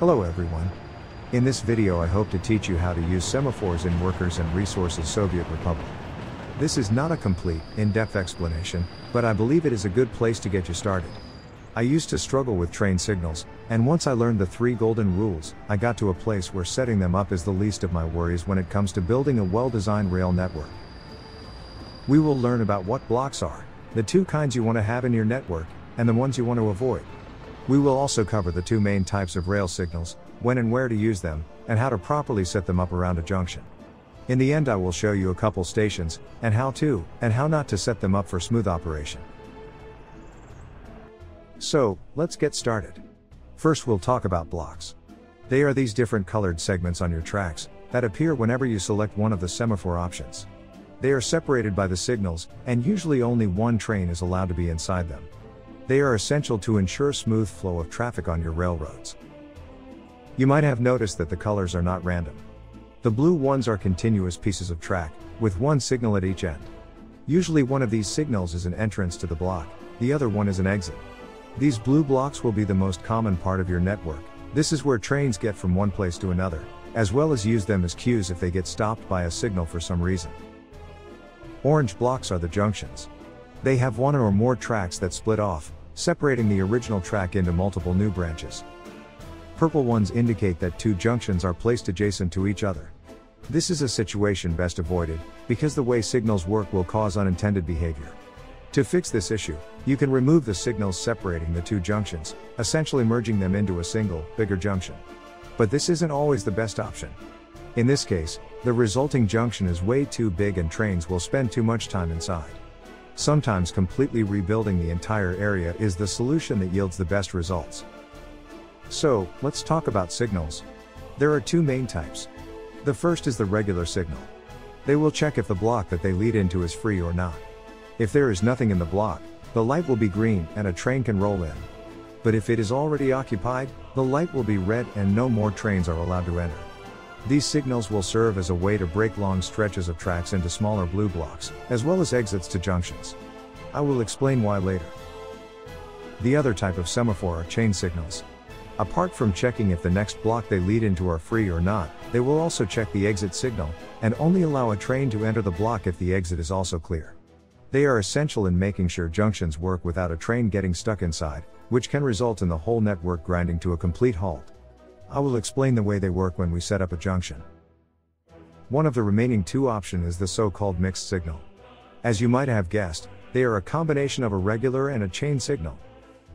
Hello everyone. In this video I hope to teach you how to use semaphores in Workers and Resources Soviet Republic. This is not a complete, in-depth explanation, but I believe it is a good place to get you started. I used to struggle with train signals, and once I learned the three golden rules, I got to a place where setting them up is the least of my worries when it comes to building a well-designed rail network. We will learn about what blocks are, the two kinds you want to have in your network, and the ones you want to avoid. We will also cover the two main types of rail signals, when and where to use them, and how to properly set them up around a junction. In the end I will show you a couple stations, and how to, and how not to set them up for smooth operation. So, let's get started. First we'll talk about blocks. They are these different colored segments on your tracks, that appear whenever you select one of the semaphore options. They are separated by the signals, and usually only one train is allowed to be inside them. They are essential to ensure smooth flow of traffic on your railroads. You might have noticed that the colors are not random. The blue ones are continuous pieces of track, with one signal at each end. Usually one of these signals is an entrance to the block, the other one is an exit. These blue blocks will be the most common part of your network. This is where trains get from one place to another, as well as use them as queues if they get stopped by a signal for some reason. Orange blocks are the junctions. They have one or more tracks that split off, separating the original track into multiple new branches. Purple ones indicate that two junctions are placed adjacent to each other. This is a situation best avoided, because the way signals work will cause unintended behavior. To fix this issue, you can remove the signals separating the two junctions, essentially merging them into a single, bigger junction. But this isn't always the best option. In this case, the resulting junction is way too big and trains will spend too much time inside. Sometimes completely rebuilding the entire area is the solution that yields the best results. So, let's talk about signals. There are two main types. The first is the regular signal. They will check if the block that they lead into is free or not. If there is nothing in the block, the light will be green and a train can roll in. But if it is already occupied, the light will be red and no more trains are allowed to enter. These signals will serve as a way to break long stretches of tracks into smaller blue blocks, as well as exits to junctions. I will explain why later. The other type of semaphore are chain signals. Apart from checking if the next block they lead into are free or not, they will also check the exit signal, and only allow a train to enter the block if the exit is also clear. They are essential in making sure junctions work without a train getting stuck inside, which can result in the whole network grinding to a complete halt. I will explain the way they work when we set up a junction. One of the remaining two options is the so-called mixed signal. As you might have guessed, they are a combination of a regular and a chain signal.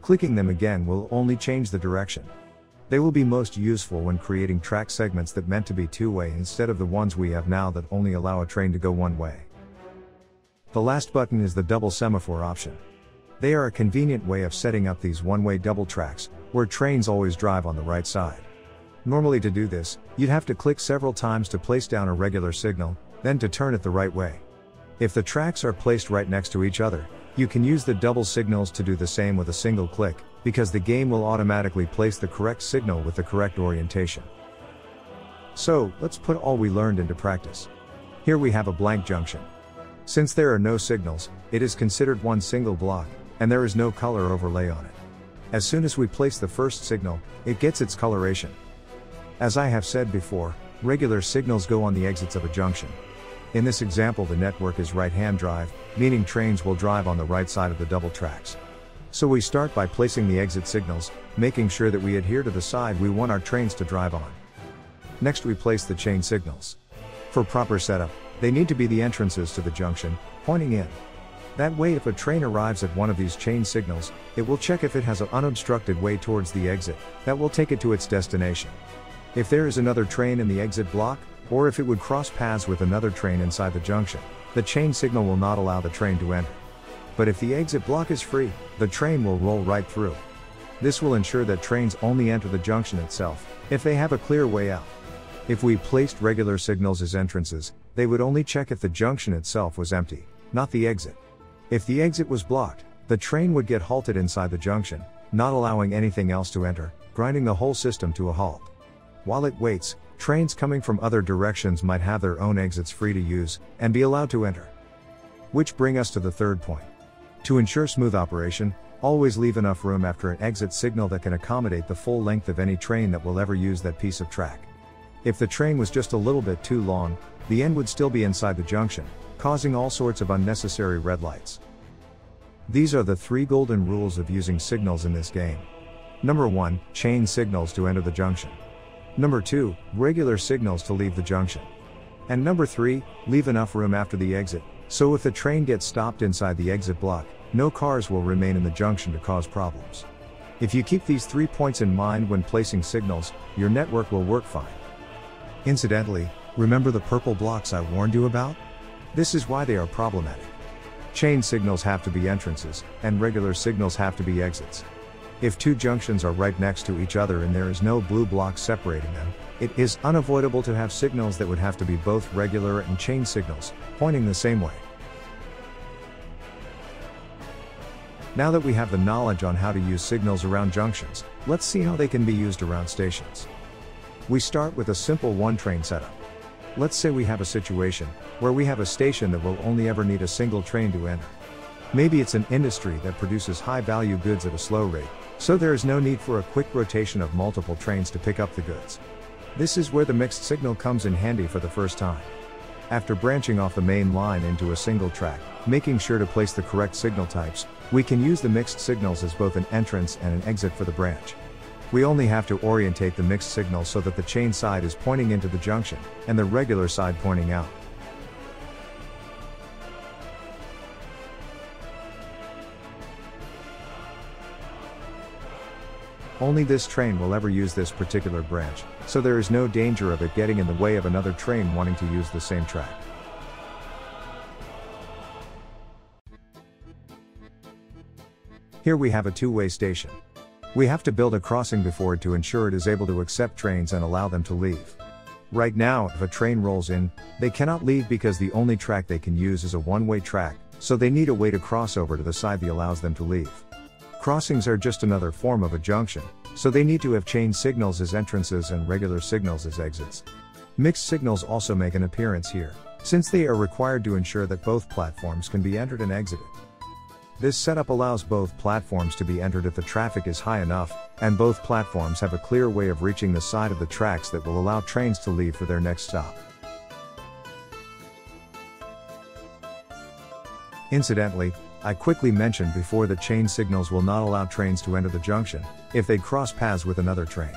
Clicking them again will only change the direction. They will be most useful when creating track segments that meant to be two-way instead of the ones we have now that only allow a train to go one way. The last button is the double semaphore option. They are a convenient way of setting up these one-way double tracks, where trains always drive on the right side. Normally to do this, you'd have to click several times to place down a regular signal, then to turn it the right way. If the tracks are placed right next to each other, you can use the double signals to do the same with a single click, because the game will automatically place the correct signal with the correct orientation. So, let's put all we learned into practice. Here we have a blank junction. Since there are no signals, it is considered one single block, and there is no color overlay on it. As soon as we place the first signal, it gets its coloration. As I have said before, regular signals go on the exits of a junction. In this example the network is right-hand drive, meaning trains will drive on the right side of the double tracks. So we start by placing the exit signals, making sure that we adhere to the side we want our trains to drive on. Next we place the chain signals. For proper setup, they need to be the entrances to the junction, pointing in. That way if a train arrives at one of these chain signals, it will check if it has an unobstructed way towards the exit, that will take it to its destination. If there is another train in the exit block, or if it would cross paths with another train inside the junction, the chain signal will not allow the train to enter. But if the exit block is free, the train will roll right through. This will ensure that trains only enter the junction itself, if they have a clear way out. If we placed regular signals as entrances, they would only check if the junction itself was empty, not the exit. If the exit was blocked, the train would get halted inside the junction, not allowing anything else to enter, grinding the whole system to a halt. While it waits, trains coming from other directions might have their own exits free to use, and be allowed to enter. Which bring us to the third point. To ensure smooth operation, Always leave enough room after an exit signal that can accommodate the full length of any train that will ever use that piece of track. If the train was just a little bit too long, the end would still be inside the junction, causing all sorts of unnecessary red lights. These are the three golden rules of using signals in this game. Number 1, chain signals to enter the junction. Number 2, regular signals to leave the junction. And number 3, leave enough room after the exit, so if the train gets stopped inside the exit block, no cars will remain in the junction to cause problems. If you keep these three points in mind when placing signals, your network will work fine. Incidentally, remember the purple blocks I warned you about? This is why they are problematic. Chain signals have to be entrances, and regular signals have to be exits. If two junctions are right next to each other and there is no blue block separating them, it is unavoidable to have signals that would have to be both regular and chain signals, pointing the same way. Now that we have the knowledge on how to use signals around junctions, let's see how they can be used around stations. We start with a simple one train setup. Let's say we have a situation where we have a station that will only ever need a single train to enter. Maybe it's an industry that produces high value goods at a slow rate, so there is no need for a quick rotation of multiple trains to pick up the goods. This is where the mixed signal comes in handy for the first time. After branching off the main line into a single track, making sure to place the correct signal types, we can use the mixed signals as both an entrance and an exit for the branch. We only have to orientate the mixed signal so that the chain side is pointing into the junction, and the regular side pointing out. Only this train will ever use this particular branch, so there is no danger of it getting in the way of another train wanting to use the same track. Here we have a two-way station. We have to build a crossing before it to ensure it is able to accept trains and allow them to leave. Right now, if a train rolls in, they cannot leave because the only track they can use is a one-way track, so they need a way to cross over to the side that allows them to leave. Crossings are just another form of a junction, so they need to have chain signals as entrances and regular signals as exits. Mixed signals also make an appearance here, since they are required to ensure that both platforms can be entered and exited. This setup allows both platforms to be entered if the traffic is high enough, and both platforms have a clear way of reaching the side of the tracks that will allow trains to leave for their next stop. Incidentally, I quickly mentioned before that chain signals will not allow trains to enter the junction, if they cross paths with another train.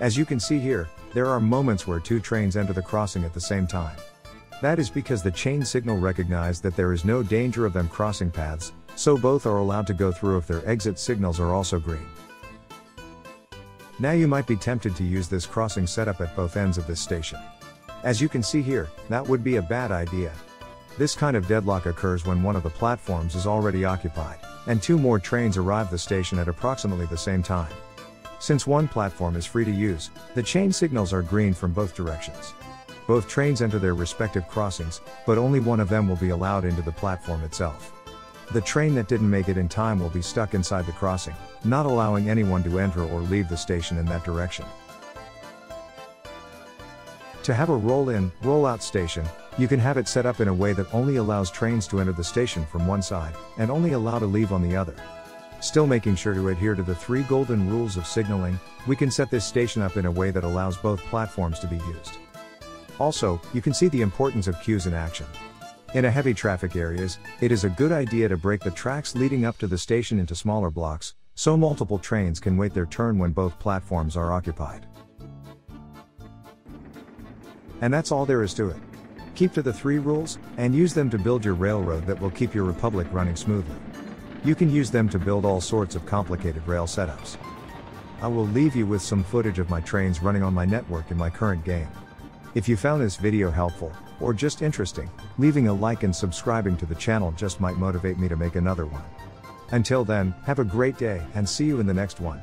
As you can see here, there are moments where two trains enter the crossing at the same time. That is because the chain signal recognized that there is no danger of them crossing paths, so both are allowed to go through if their exit signals are also green. Now you might be tempted to use this crossing setup at both ends of this station. As you can see here, that would be a bad idea. This kind of deadlock occurs when one of the platforms is already occupied, and two more trains arrive the station at approximately the same time. Since one platform is free to use, the chain signals are green from both directions. Both trains enter their respective crossings, but only one of them will be allowed into the platform itself. The train that didn't make it in time will be stuck inside the crossing, not allowing anyone to enter or leave the station in that direction. To have a roll-in, roll-out station, you can have it set up in a way that only allows trains to enter the station from one side, and only allow to leave on the other. Still making sure to adhere to the three golden rules of signaling, we can set this station up in a way that allows both platforms to be used. Also, you can see the importance of queues in action. In a heavy traffic areas, it is a good idea to break the tracks leading up to the station into smaller blocks, so multiple trains can wait their turn when both platforms are occupied. And that's all there is to it. Keep to the three rules, and use them to build your railroad that will keep your republic running smoothly. You can use them to build all sorts of complicated rail setups. I will leave you with some footage of my trains running on my network in my current game. If you found this video helpful, or just interesting, leaving a like and subscribing to the channel just might motivate me to make another one. Until then, have a great day and see you in the next one.